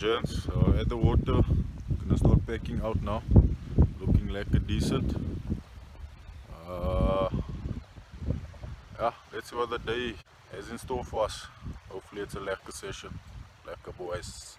gents, so at the water, gonna start packing out now. Looking like a decent. Uh, yeah, let's see what the day has in store for us. Hopefully it's a lekker session. Lekker boys.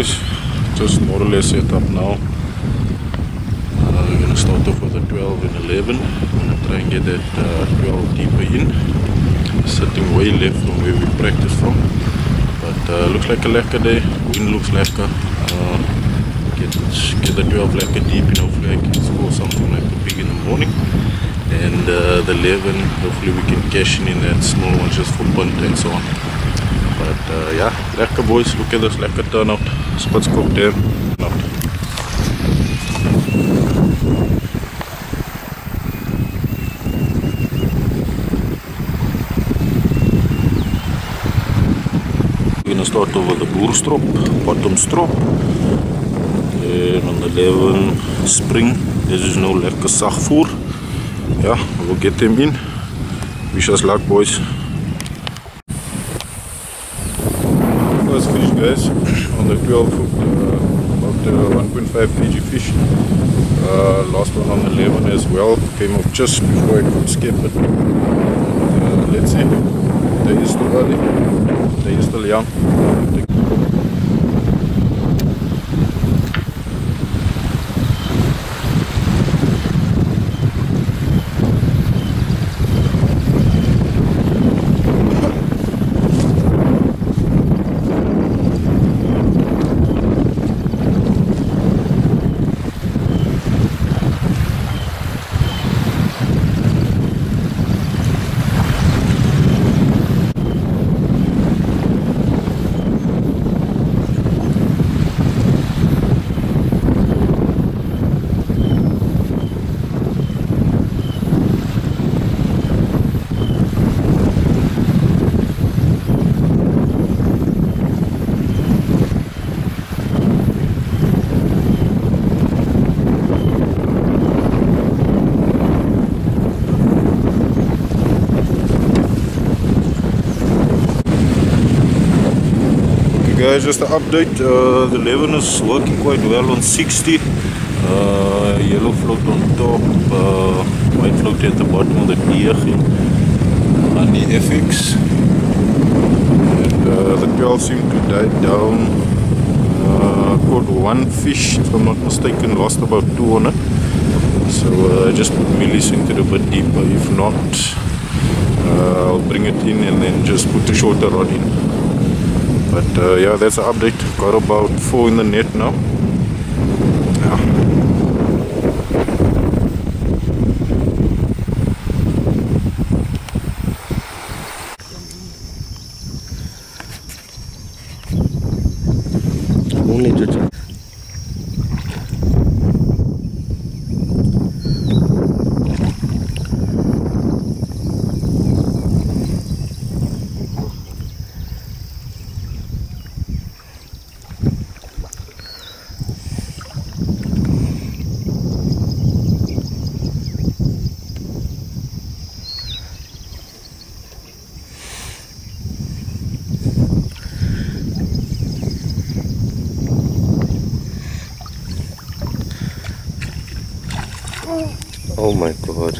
Boys, just more or less set up now. Uh, we're gonna start off with a 12 and 11. I'm gonna try and get that uh, 12 deeper in. Sitting way left from where we practiced from. But uh, looks like a lekker day. Wind looks lekker. Uh, get, get the 12 lekker deep and hopefully I can score something like a big in the morning. And uh, the 11, hopefully we can cash in, in that small one just for punt and so on. But uh, ja, lekker boys, look at this lekker turnout. Spitskop Dam. Out. We're gonna start over the boerstrop, bottom strop. And on the 11 spring, this is no lekker sagvoer. Ja, we'll get them in. Wish us luck boys. On the 12 hook, uh, about uh, 1.5 kg fish. Uh, last one on the 11 as well, came up just before I could skip it. Uh, let's see, day is still early, day is still young. Guys, just an update. Uh, the 11 is working quite well on 60. Uh, yellow float on top, uh, white float at the bottom of the 9 on the FX. And uh, the 12 seemed to die down. Uh, caught one fish, if I'm not mistaken, lost about two on it. So uh, I just put Millie into a bit deeper. If not, uh, I'll bring it in and then just put the shorter rod in. But uh, yeah, that's an update. Got about four in the net now. Yeah. Only Jojo. My god.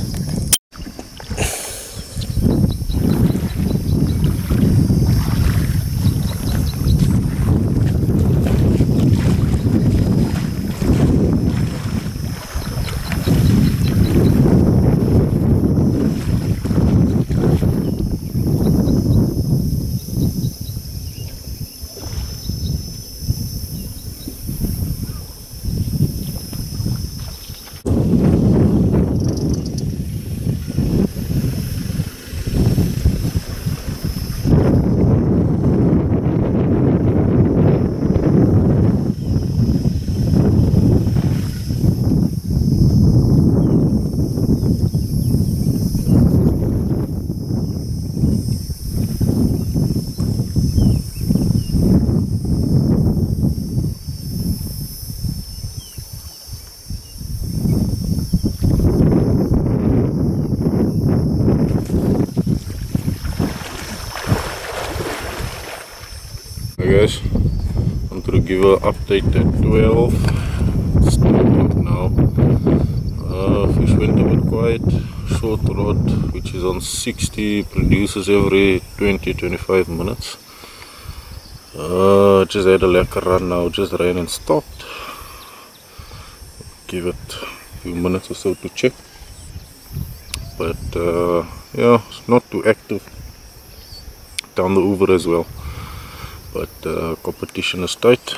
Hi guys, To update at 12. It's 2 now. Uh, fish went a bit quiet. Short rod, which is on 60, produces every 20-25 minutes. Uh, just had a lekker run now, just ran and stopped. Give it a few minutes or so to check. But uh, yeah, it's not too active down the over as well but uh, competition is tight.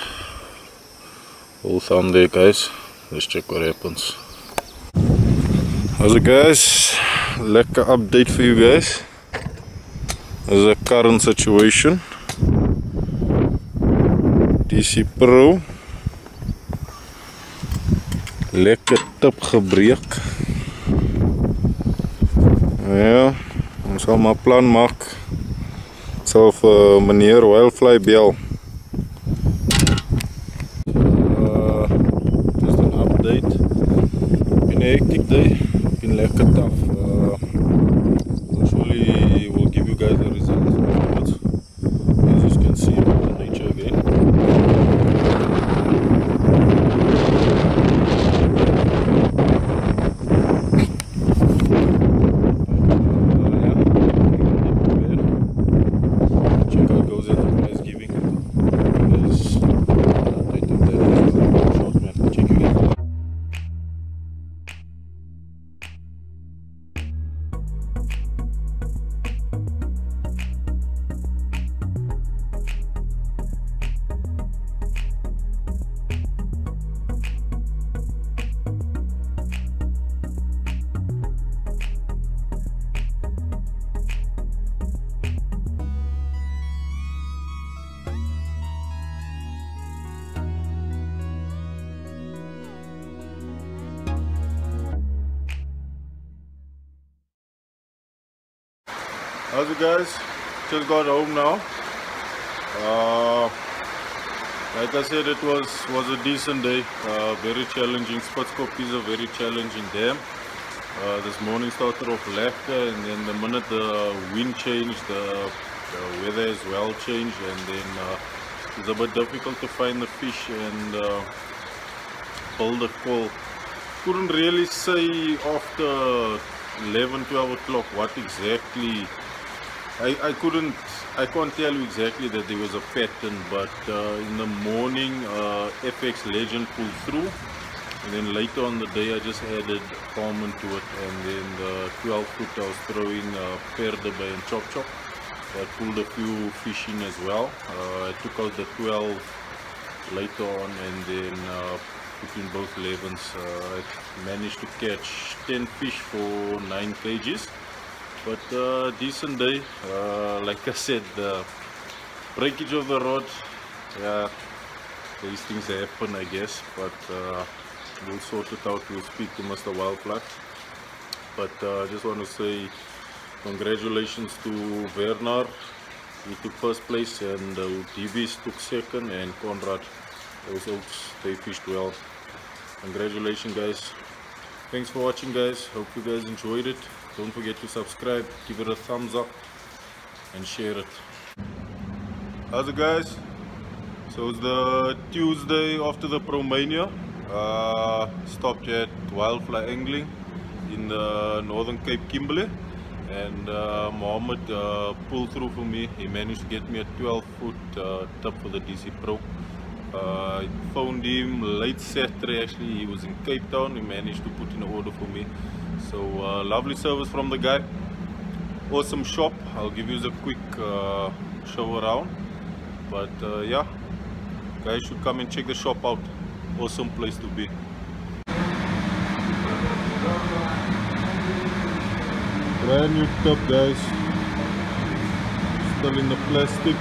All thumb there guys. Let's check what happens. How's it guys? Lekker update for you guys. Is a current situation. DC Pro. Lekker tip gebreek. Ja ons sal maar plan maak sal vir meneer Wildfly bel. Uh, just an update. Been a hectic day. Been lekker tough. How's it guys? Just got home now. Uh, like I said, it was was a decent day. Uh, very challenging. Spitskop is a very challenging dam. Uh, this morning started off lekker, and then the minute the wind changed, the, the weather as well changed, and then uh, it's a bit difficult to find the fish and uh, build a call. Couldn't really say after 11, 12 o'clock what exactly I, I couldn't I can't tell you exactly that there was a pattern but uh, in the morning uh, FX Legend pulled through. And then later on the day I just added Common to it. And then the 12 foot I was throwing uh, Perde Bay and Chop Chop. I pulled a few fish in as well. Uh, I took out the 12 later on. And then uh, between both 11s uh, I managed to catch 10 fish for 9 kgs but uh, decent day. Uh, like I said the breakage of the rod yeah these things happen I guess. But uh, we'll sort it out. We'll speak to Mr. Wildfly but uh, I just want to say congratulations to Werner. He took first place and uh, DBs took second and Conrad those oaks they fished well. Congratulations guys. Thanks for watching guys. Hope you guys enjoyed it don't forget to subscribe give it a thumbs up and share it how's it guys so it's the tuesday after the promania Uh, stopped at Wildfly Angling in the Northern Cape Kimberley and uh, Mohammed uh, pulled through for me. He managed to get me a 12 foot uh, tip for the DC Pro. Uh, I phoned him late Saturday actually, he was in Cape Town, he managed to put in an order for me. So uh, lovely service from the guy. Awesome shop, I'll give you a quick uh, show around. But uh, yeah, guys should come and check the shop out. Awesome place to be. Brand new top guys. Still in the plastic.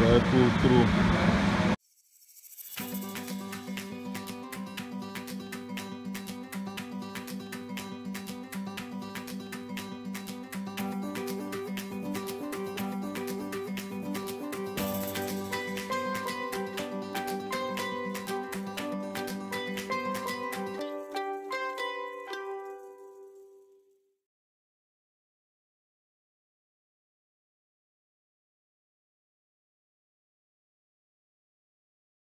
Guy pulled through.